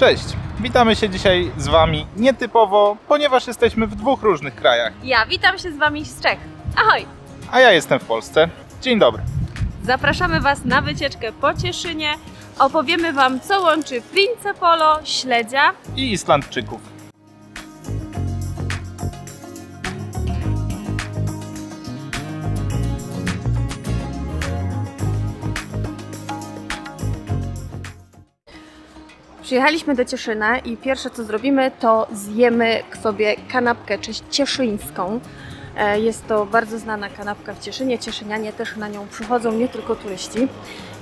Cześć! Witamy się dzisiaj z Wami nietypowo, ponieważ jesteśmy w dwóch różnych krajach. Ja witam się z Wami z Czech. Ahoj! A ja jestem w Polsce. Dzień dobry. Zapraszamy Was na wycieczkę po Cieszynie. Opowiemy Wam, co łączy Prince Polo, śledzia. I Islandczyków. Przyjechaliśmy do Cieszyna i pierwsze co zrobimy to zjemy sobie kanapkę cieszyńską. E, Jest to bardzo znana kanapka w Cieszynie. Cieszynianie też na nią przychodzą, nie tylko turyści.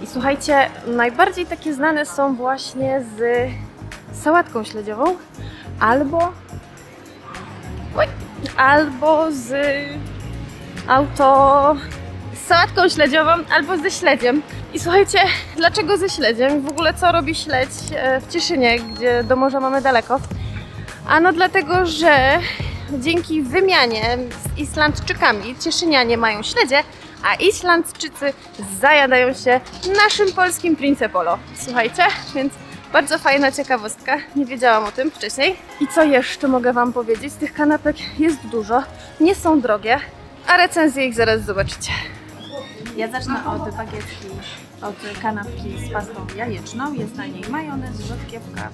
I słuchajcie, najbardziej takie znane są właśnie z sałatką śledziową albo albo z auto sałatką śledziową albo ze śledziem. I słuchajcie, dlaczego ze śledziem? W ogóle co robi śledź e, w Cieszynie, gdzie do morza mamy daleko? Ano dlatego, że dzięki wymianie z Islandczykami Cieszynianie mają śledzie, a Islandczycy zajadają się naszym polskim Prince Polo. Słuchajcie, więc bardzo fajna ciekawostka, nie wiedziałam o tym wcześniej. I co jeszcze mogę Wam powiedzieć? Tych kanapek jest dużo, nie są drogie, a recenzję ich zaraz zobaczycie. Ja zacznę od bagietki, od kanapki z pastą jajeczną. Jest na niej majonez, rzodkiewka,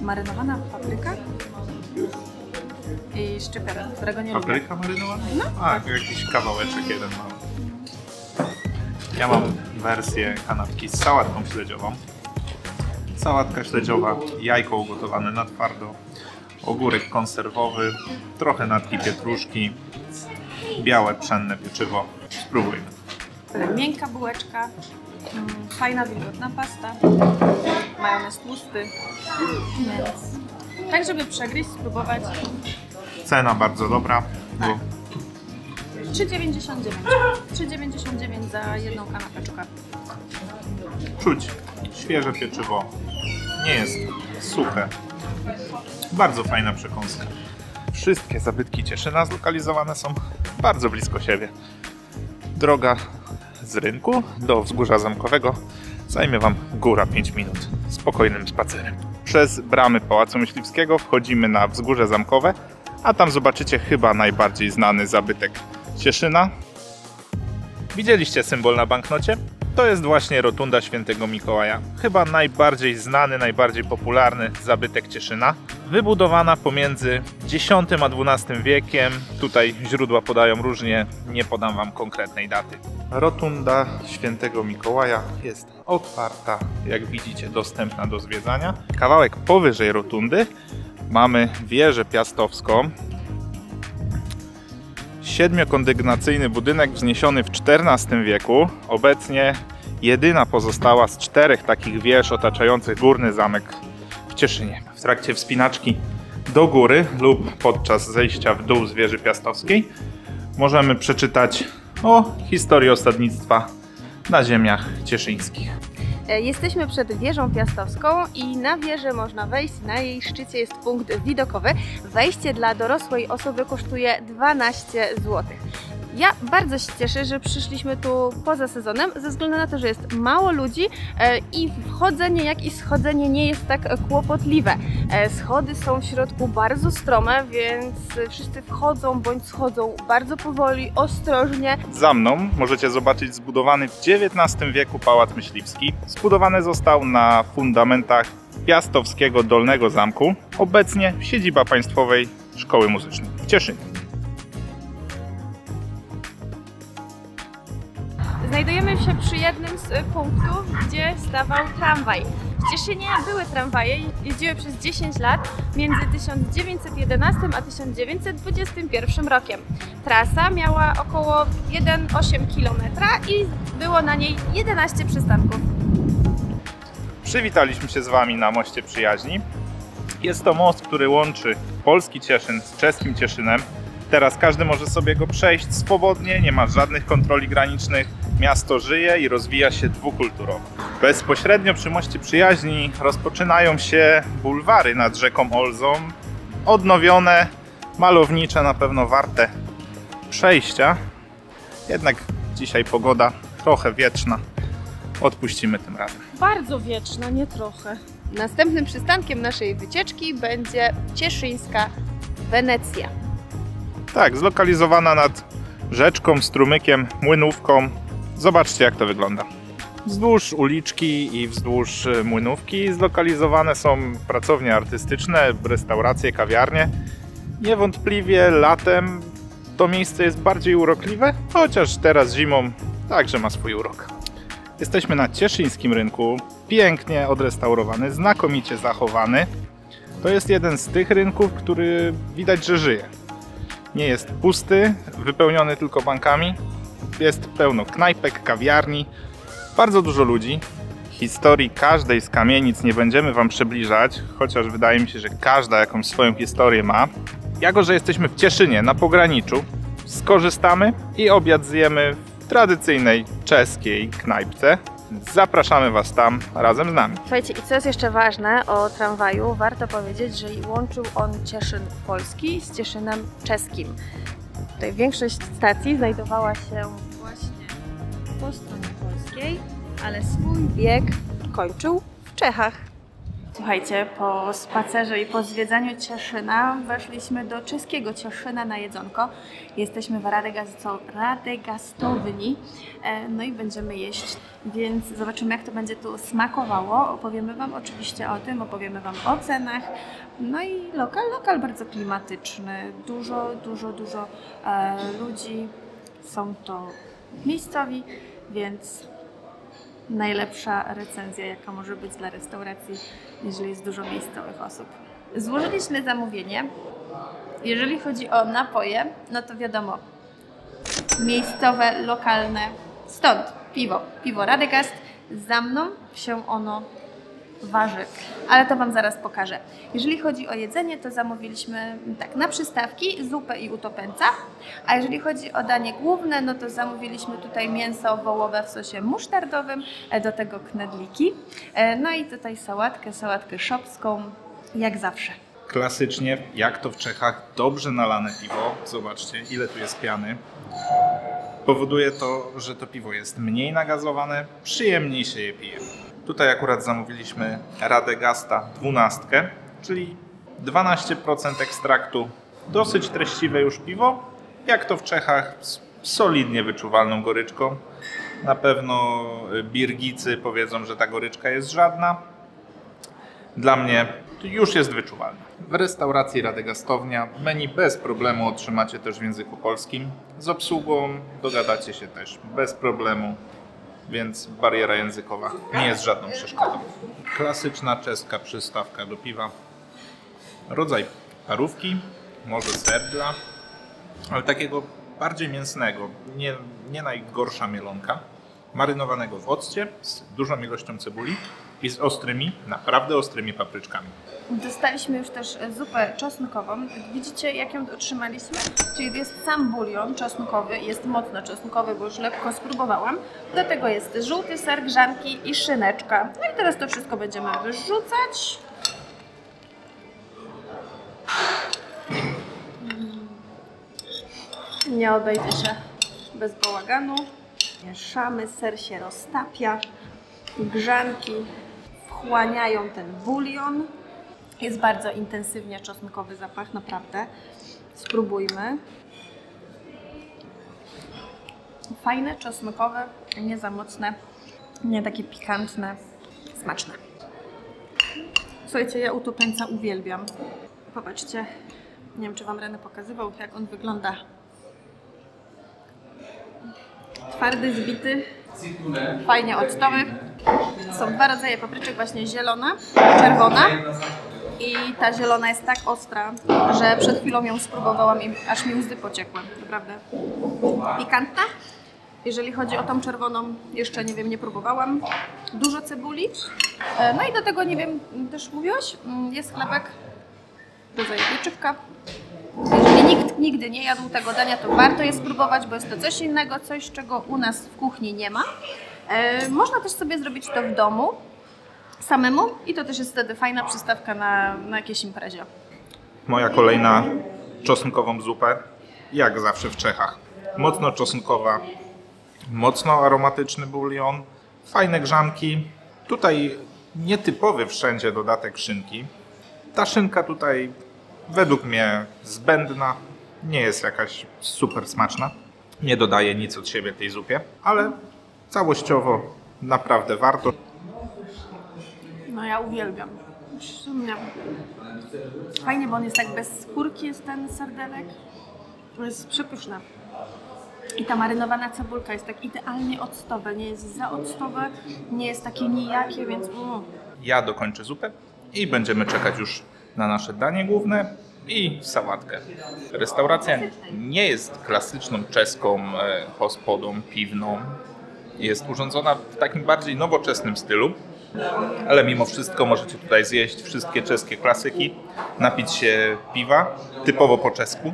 marynowana papryka i szczypior, którego nie lubię. Papryka marynowana? No. A, jakiś kawałeczek jeden mam. Ja mam wersję kanapki z sałatką śledziową. Sałatka śledziowa, jajko ugotowane na twardo, ogórek konserwowy, trochę natki pietruszki, białe pszenne pieczywo. Spróbujmy. Miękka bułeczka, mm, fajna wilgotna pasta, majonez tłusty, więc tak żeby przegryźć, spróbować Cena bardzo dobra, bo 3,99 3,99 za jedną kanapeczkę. czuć świeże pieczywo. Nie jest suche. Bardzo fajna przekąska. Wszystkie zabytki Cieszyna zlokalizowane są bardzo blisko siebie. Droga z rynku do wzgórza zamkowego zajmie Wam góra 5 minut spokojnym spacerem. Przez bramy Pałacu Myśliwskiego wchodzimy na wzgórze zamkowe, a tam zobaczycie chyba najbardziej znany zabytek Cieszyna. Widzieliście symbol na banknocie? To jest właśnie rotunda świętego Mikołaja. Chyba najbardziej znany, najbardziej popularny zabytek Cieszyna. Wybudowana pomiędzy X a XII wiekiem. Tutaj źródła podają różnie, nie podam Wam konkretnej daty. Rotunda świętego Mikołaja jest otwarta, jak widzicie, dostępna do zwiedzania. Kawałek powyżej rotundy mamy wieżę piastowską, Siedmiokondygnacyjny budynek wzniesiony w XIV wieku, obecnie jedyna pozostała z czterech takich wież otaczających górny zamek w Cieszynie. W trakcie wspinaczki do góry lub podczas zejścia w dół z wieży piastowskiej możemy przeczytać o historii osadnictwa na ziemiach cieszyńskich. E, Jesteśmy przed wieżą piastowską i na wieżę można wejść. Na jej szczycie jest punkt widokowy. Wejście dla dorosłej osoby kosztuje 12 zł. Ja bardzo się cieszę, że przyszliśmy tu poza sezonem, ze względu na to, że jest mało ludzi e, i wchodzenie, jak i schodzenie nie jest tak kłopotliwe. E, Schody są w środku bardzo strome, więc wszyscy wchodzą bądź schodzą bardzo powoli, ostrożnie. Za mną możecie zobaczyć zbudowany w XIX wieku Pałac Myśliwski. Zbudowany został na fundamentach Piastowskiego Dolnego Zamku, obecnie siedziba Państwowej Szkoły Muzycznej w Cieszynie. Znajdujemy się przy jednym z punktów, gdzie stawał tramwaj. W Cieszynie były tramwaje, jeździły przez 10 lat między 1911 a 1921 rokiem. Trasa miała około 1,8 km i było na niej 11 przystanków. Przywitaliśmy się z Wami na Moście Przyjaźni. Jest to most, który łączy polski Cieszyn z czeskim Cieszynem. Teraz każdy może sobie go przejść swobodnie, nie ma żadnych kontroli granicznych. Miasto żyje i rozwija się dwukulturowo. Bezpośrednio przy Moście Przyjaźni rozpoczynają się bulwary nad rzeką Olzą. Odnowione, malownicze, na pewno warte przejścia. Jednak dzisiaj pogoda trochę wietrzna. Odpuścimy tym razem. Bardzo wieczna, nie trochę. Następnym przystankiem naszej wycieczki będzie Cieszyńska Wenecja. Tak, zlokalizowana nad rzeczką, strumykiem, młynówką. Zobaczcie, jak to wygląda. Wzdłuż uliczki i wzdłuż y, młynówki zlokalizowane są pracownie artystyczne, restauracje, kawiarnie. Niewątpliwie latem to miejsce jest bardziej urokliwe, chociaż teraz zimą także ma swój urok. Jesteśmy na Cieszyńskim Rynku, pięknie odrestaurowany, znakomicie zachowany. To jest jeden z tych rynków, który widać, że żyje. Nie jest pusty, wypełniony tylko bankami. Jest pełno knajpek, kawiarni, bardzo dużo ludzi. Historii każdej z kamienic nie będziemy Wam przybliżać, chociaż wydaje mi się, że każda jakąś swoją historię ma. Jako, że jesteśmy w Cieszynie, na pograniczu, skorzystamy i obiad zjemy w tradycyjnej czeskiej knajpce. Zapraszamy Was tam razem z nami. Słuchajcie, i co jest jeszcze ważne o tramwaju, warto powiedzieć, że łączył on Cieszyn polski z Cieszynem czeskim. Tutaj większość stacji znajdowała się po stronie polskiej, ale swój bieg kończył w Czechach. Słuchajcie, po spacerze i po zwiedzaniu Cieszyna weszliśmy do czeskiego Cieszyna na jedzonko. Jesteśmy w Radegasto, Radegastowni, e, no i będziemy jeść, więc zobaczymy jak to będzie tu smakowało. Opowiemy Wam oczywiście o tym, opowiemy Wam o cenach. No i lokal, lokal bardzo klimatyczny, dużo, dużo, dużo e, ludzi. Są to miejscowi, więc najlepsza recenzja, jaka może być dla restauracji, jeżeli jest dużo miejscowych osób. Złożyliśmy zamówienie. Jeżeli chodzi o napoje, no to wiadomo, miejscowe, lokalne, stąd piwo, piwo Radegast. Za mną się ono waży, ale to Wam zaraz pokażę. Jeżeli chodzi o jedzenie, to zamówiliśmy tak na przystawki zupę i utopęca, a jeżeli chodzi o danie główne, no to zamówiliśmy tutaj mięso wołowe w sosie musztardowym, e, do tego knedliki, e, no i tutaj sałatkę, sałatkę szopską, jak zawsze. Klasycznie, jak to w Czechach, dobrze nalane piwo. Zobaczcie, ile tu jest piany. Powoduje to, że to piwo jest mniej nagazowane, przyjemniej się je pije. Tutaj akurat zamówiliśmy Radegasta 12, czyli 12% ekstraktu. Dosyć treściwe już piwo. Jak to w Czechach, z solidnie wyczuwalną goryczką. Na pewno y, birgicy powiedzą, że ta goryczka jest żadna. Dla mnie już jest wyczuwalne. W restauracji Radegastownia menu bez problemu otrzymacie też w języku polskim. Z obsługą dogadacie się też bez problemu, więc bariera językowa nie jest żadną przeszkodą. Klasyczna czeska przystawka do piwa. Rodzaj parówki, może serdla, ale takiego bardziej mięsnego, nie, nie najgorsza mielonka, marynowanego w occie z dużą ilością cebuli i z ostrymi, naprawdę ostrymi papryczkami. Dostaliśmy już też e, zupę czosnkową. Widzicie, jak ją otrzymaliśmy? Czyli jest sam bulion czosnkowy, jest mocno czosnkowy, bo już lekko spróbowałam. Do tego jest żółty ser, grzanki i szyneczka. No i teraz to wszystko będziemy wyrzucać. Nie obejdzie się bez bałaganu. Mieszamy, ser się roztapia. Grzanki wchłaniają ten bulion. Jest bardzo intensywnie czosnkowy zapach, naprawdę. Spróbujmy. Fajne, czosnkowe, nie za mocne, nie takie pikantne, smaczne. Słuchajcie, ja utopęca uwielbiam. Popatrzcie, nie wiem czy Wam Reny pokazywał, jak on wygląda. Twardy, zbity, fajnie octowy. Są dwa rodzaje papryczek, właśnie zielona, czerwona. I ta zielona jest tak ostra, że przed chwilą ją spróbowałam i aż mi łzy pociekły, naprawdę. Pikantna. Jeżeli chodzi o tą czerwoną, jeszcze nie wiem, nie próbowałam. Dużo cebuli. E, No i do tego, nie wiem, też mówiłaś, mm, jest chlebek, rodzaje pieczywka. Jeżeli nikt nigdy nie jadł tego dania, to warto je spróbować, bo jest to coś innego, coś czego u nas w kuchni nie ma. E, Można też sobie zrobić to w domu samemu i to też jest wtedy fajna przystawka na, na jakiejś imprezie. Moja kolejna czosnkową zupę, jak zawsze w Czechach. Mocno czosnkowa, mocno aromatyczny bulion, fajne grzanki. Tutaj nietypowy wszędzie dodatek szynki. Ta szynka tutaj według mnie zbędna, nie jest jakaś super smaczna. Nie dodaje nic od siebie tej zupie, ale całościowo naprawdę warto. No ja uwielbiam. Fajnie, bo on jest tak bez skórki, jest ten serdelek. To jest przepyszne. I ta marynowana cebulka jest tak idealnie octowe, nie jest za octowe, nie jest takie nijakie, więc mm. Ja dokończę zupę i będziemy czekać już na nasze danie główne i sałatkę. Restauracja nie jest klasyczną czeską e, hospodą piwną. Jest urządzona w takim bardziej nowoczesnym stylu, ale mimo wszystko możecie tutaj zjeść wszystkie czeskie klasyki, napić się piwa, typowo po czesku.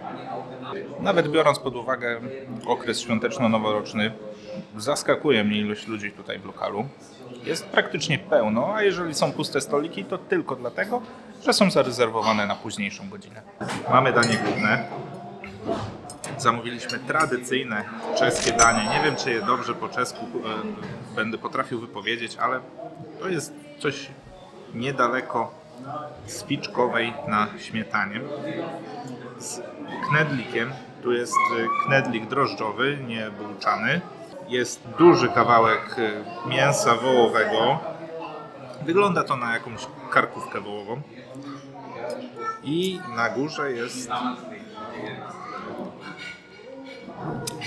Nawet biorąc pod uwagę okres świąteczno-noworoczny, zaskakuje mnie ilość ludzi tutaj w lokalu. Jest praktycznie pełno, a jeżeli są puste stoliki, to tylko dlatego, że są zarezerwowane na późniejszą godzinę. Mamy danie główne. Zamówiliśmy tradycyjne czeskie danie. Nie wiem, czy je dobrze po czesku e, będę potrafił wypowiedzieć, ale to jest coś niedaleko spiczkowej na śmietanie z knedlikiem. Tu jest y, knedlik drożdżowy, nie bułczany. Jest duży kawałek y, mięsa wołowego. Wygląda to na jakąś karkówkę wołową. I na górze jest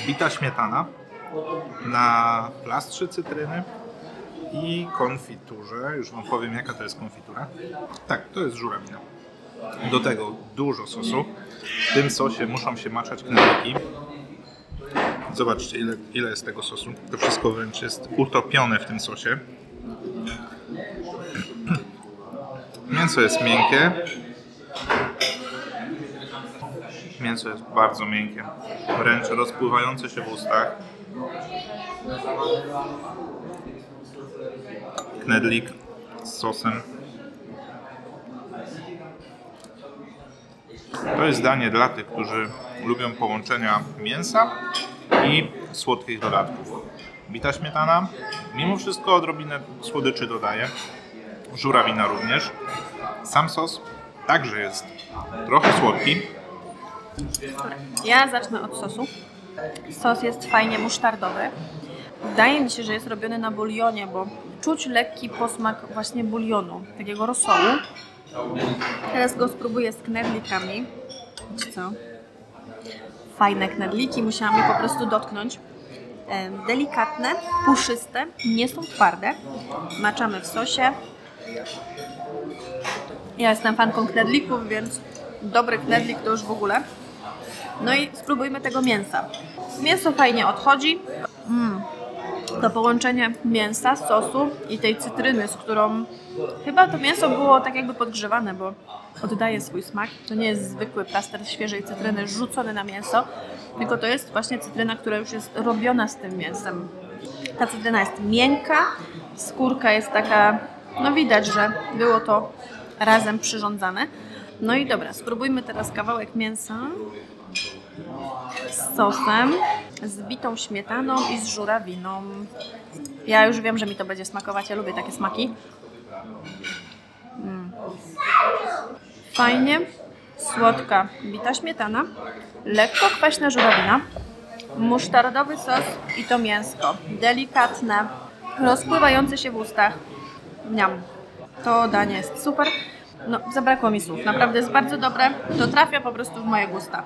bita śmietana na plastrze cytryny i konfiturze. Już Wam powiem, jaka to jest konfitura. Tak, to jest żurawina. Do tego dużo sosu. W tym sosie muszą się maczać knedliki. Zobaczcie, ile, ile jest tego sosu. To wszystko wręcz jest utopione w tym sosie. Mięso jest miękkie. Mięso jest bardzo miękkie. Wręcz rozpływające się w ustach. Knedlik z sosem. To jest danie dla tych, którzy lubią połączenia mięsa i słodkich dodatków. Bita śmietana, mimo wszystko odrobinę słodyczy dodaje. Żurawina również. Sam sos także jest trochę słodki. Ja zacznę od sosu. Sos jest fajnie musztardowy. Wydaje mi się, że jest robiony na bulionie, bo czuć lekki posmak właśnie bulionu, takiego rosołu. Teraz go spróbuję z knedlikami. Wiecie co? Fajne knedliki, musiałam je po prostu dotknąć. Delikatne, puszyste, nie są twarde. Maczamy w sosie. Ja jestem fanką knedlików, więc dobry knedlik to już w ogóle. No i spróbujmy tego mięsa. Mięso fajnie odchodzi. Mm. To połączenie mięsa, sosu i tej cytryny, z którą chyba to mięso było tak jakby podgrzewane, bo oddaje swój smak. To nie jest zwykły plaster świeżej cytryny rzucony na mięso, tylko to jest właśnie cytryna, która już jest robiona z tym mięsem. Ta cytryna jest miękka, skórka jest taka, no widać, że było to razem przyrządzane. No i dobra, spróbujmy teraz kawałek mięsa z sosem, z bitą śmietaną i z żurawiną. Ja już wiem, że mi to będzie smakować, ja lubię takie smaki. Mm. Fajnie, słodka bita śmietana, lekko kwaśna żurawina, musztardowy sos i to mięsko. Delikatne, rozpływające się w ustach. Miam. To danie jest super. No, zabrakło mi słów. Naprawdę jest bardzo dobre. To trafia po prostu w moje gusta.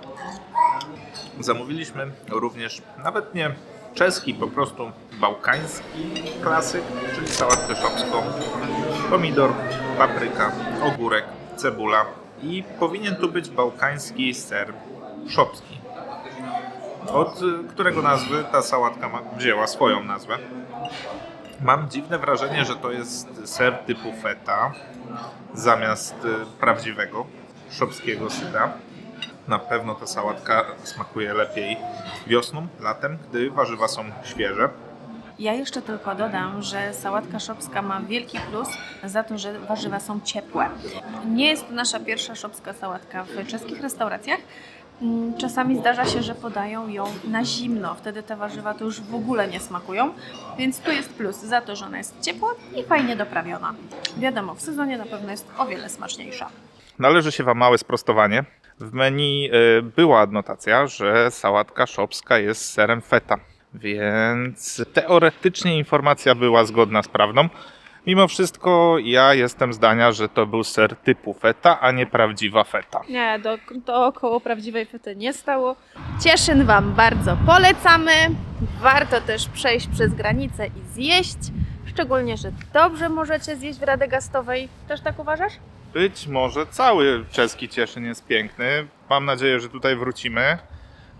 Zamówiliśmy również nawet nie czeski, po prostu bałkański klasyk, czyli sałatkę szopską, pomidor, papryka, ogórek, cebula i powinien tu być bałkański ser szopski, od którego nazwy ta sałatka wzięła swoją nazwę. Mam dziwne wrażenie, że to jest ser typu feta zamiast y, prawdziwego szopskiego syra. Na pewno ta sałatka smakuje lepiej wiosną, latem, gdy warzywa są świeże. Ja jeszcze tylko dodam, że sałatka szopska ma wielki plus za to, że warzywa są ciepłe. Nie jest to nasza pierwsza szopska sałatka w czeskich restauracjach. Mm, Czasami zdarza się, że podają ją na zimno, wtedy te warzywa to już w ogóle nie smakują, więc tu jest plus za to, że ona jest ciepła i fajnie doprawiona. Wiadomo, w sezonie na pewno jest o wiele smaczniejsza. Należy się Wam małe sprostowanie. W menu y, była adnotacja, że sałatka szopska jest serem feta, więc teoretycznie informacja była zgodna z prawdą. Mimo wszystko ja jestem zdania, że to był ser typu feta, a nie prawdziwa feta. Nie, do, dookoło prawdziwej fety nie stało. Cieszyn Wam bardzo polecamy. Warto też przejść przez granicę i zjeść. Szczególnie, że dobrze możecie zjeść w Radegastowej. Też tak uważasz? Być może cały czeski Cieszyn jest piękny. Mam nadzieję, że tutaj wrócimy.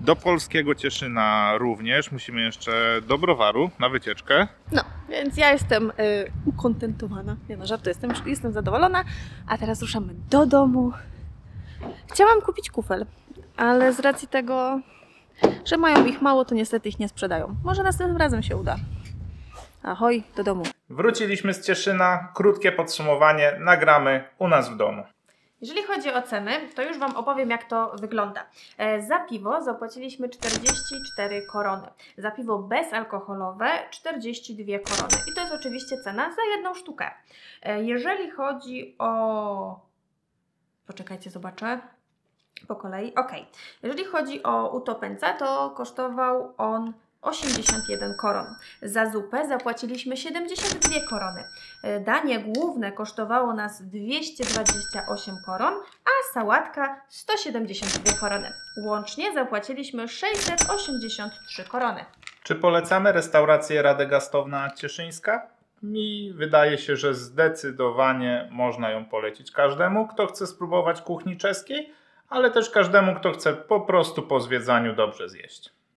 Do polskiego Cieszyna również. Musimy jeszcze do browaru na wycieczkę. No, więc ja jestem y, ukontentowana. Nie no, żartuję, jestem, jestem zadowolona. A teraz ruszamy do domu. Chciałam kupić kufel, ale z racji tego, że mają ich mało, to niestety ich nie sprzedają. Może następnym razem się uda. Ahoj, do domu. Wróciliśmy z Cieszyna. Krótkie podsumowanie nagramy u nas w domu. Jeżeli chodzi o ceny, to już Wam opowiem, jak to wygląda. E, Za piwo zapłaciliśmy 44 korony. Za piwo bezalkoholowe 42 korony. I to jest oczywiście cena za jedną sztukę. E, Jeżeli chodzi o. Poczekajcie, zobaczę. Po kolei. Ok. Jeżeli chodzi o utopęca, to kosztował on 81 koron. Za zupę zapłaciliśmy 72 korony. E, Danie główne kosztowało nas 228 koron, a sałatka 172 korony. Łącznie zapłaciliśmy 683 korony. Czy polecamy restaurację Radegastowna Cieszyńska? Mi wydaje się, że zdecydowanie można ją polecić każdemu, kto chce spróbować kuchni czeskiej, ale też każdemu, kto chce po prostu po zwiedzaniu dobrze zjeść.